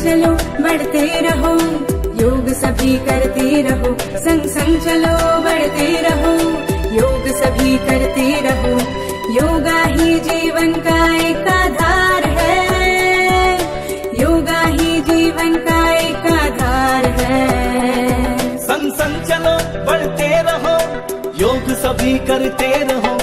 चलो, बढ़ते रहो। योग सभी करते रहो। संग संग चलो, बढ़ते रहो। योग सभी करते रहो। योगा ही जीवन का एक आधार है। योगा ही जीवन का एक आधार है। संग संग चलो बढ़ते रहो, योग सभी करते रहो।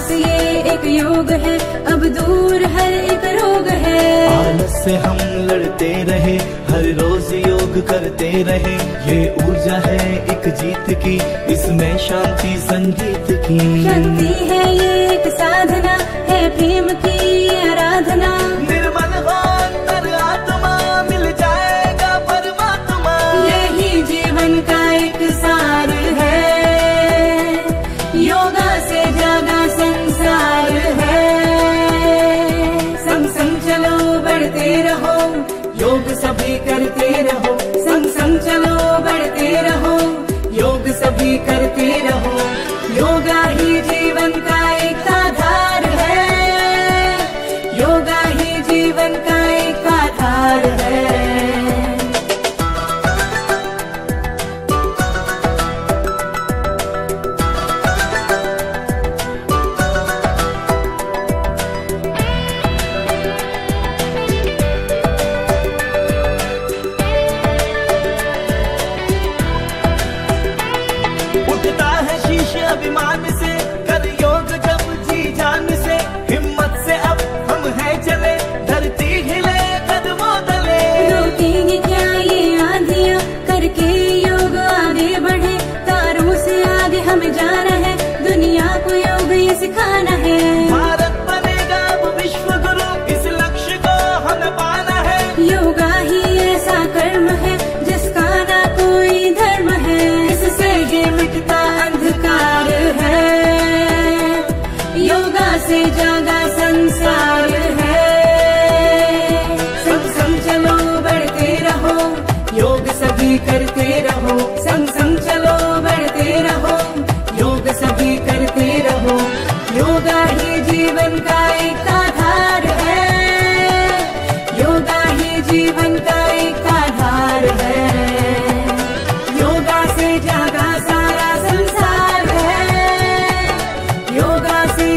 आलस ये एक योग है अब दूर हर एक रोग है। आलस से हम लड़ते रहे हर रोज योग करते रहे। ये ऊर्जा है एक जीत की इसमें शांति संगीत की। शांति है ये एक साधना है प्रेम की आराधना।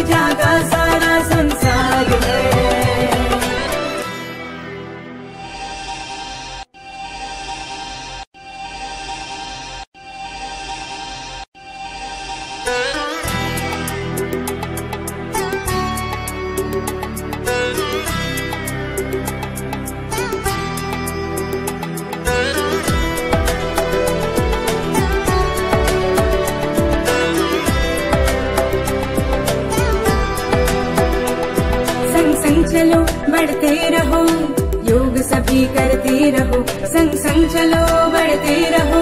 जान पढ़ते रहो, योग सभी करते रहो, संग संग चलो बढ़ते रहो,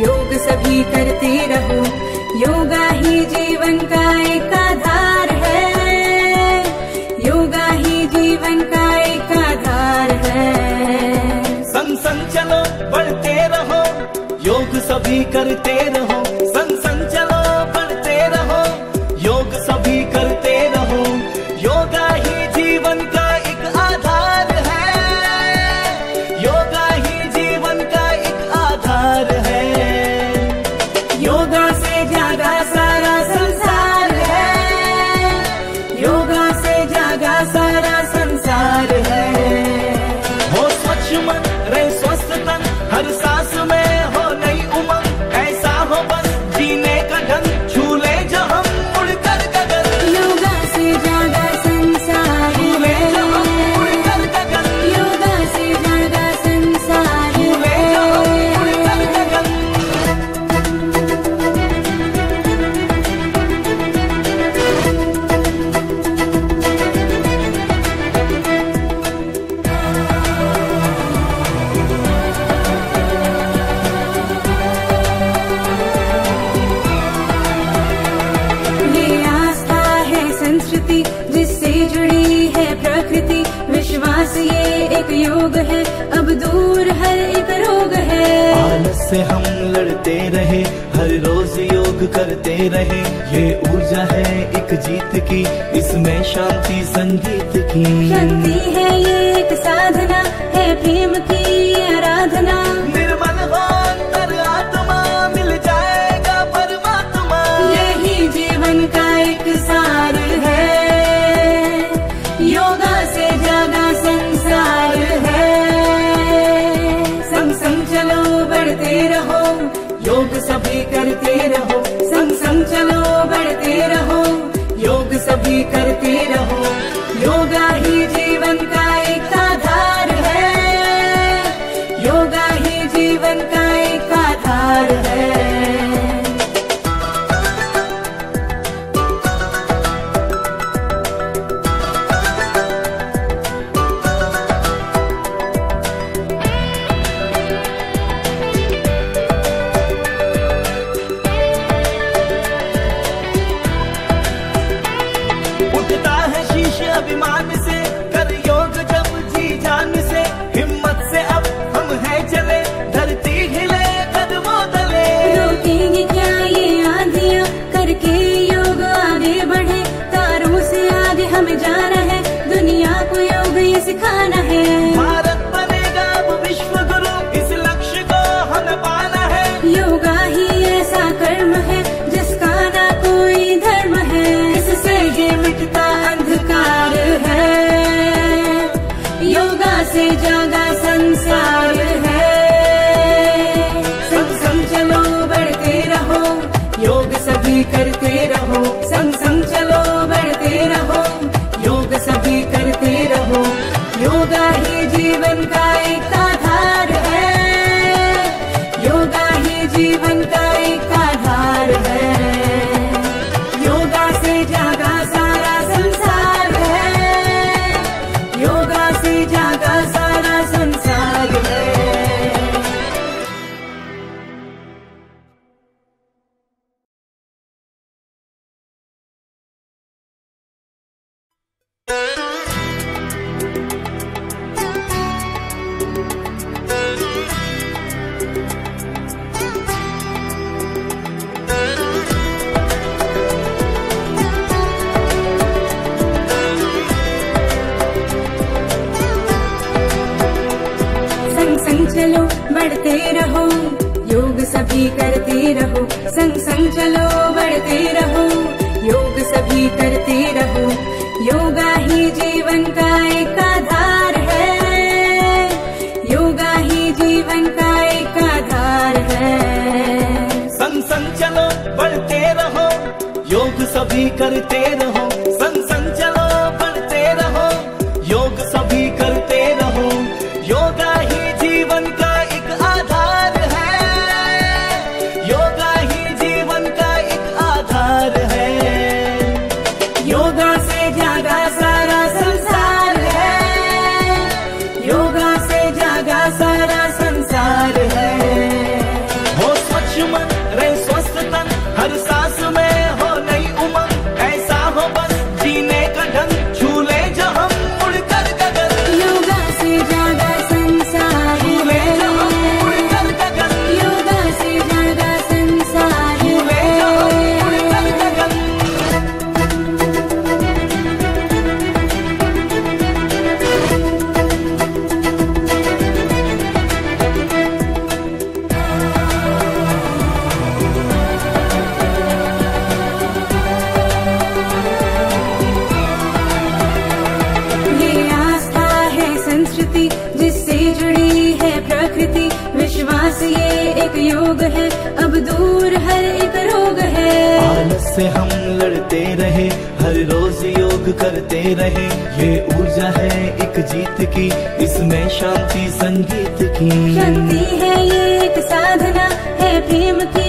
योग सभी करते रहो। योगा ही जीवन का एक आधार है, योगा ही जीवन का एक आधार है। संग संग चलो, बढ़ते रहो, योग सभी करते रहो। है एक जीत की इसमें शांति संगीत की। शांति है ये एक साधना है प्रेम की आराधना। निर्मल अंतर आत्मा मिल जाएगा परमात्मा। यही जीवन का एक सार है। योगा से जागा संसार है। संग संग चलो बढ़ते रहो। योग सभी करते रहो। संग संग चलो jagat संग चलो, बढ़ते रहो। योग सभी करते रहो। संग संग चलो, बढ़ते रहो। योग सभी करते रहो। योगा ही जीवन का एक आधार है। योगा ही जीवन का एक आधार है। संग संग चलो, बढ़ते रहो। योग सभी करते रहो। विश्वास ये एक योग है। अब दूर हर एक रोग है। आलस से हम लड़ते रहे हर रोज योग करते रहे। ये ऊर्जा है एक जीत की इसमें शांति संगीत की। शक्ति है ये एक साधना है प्रेम की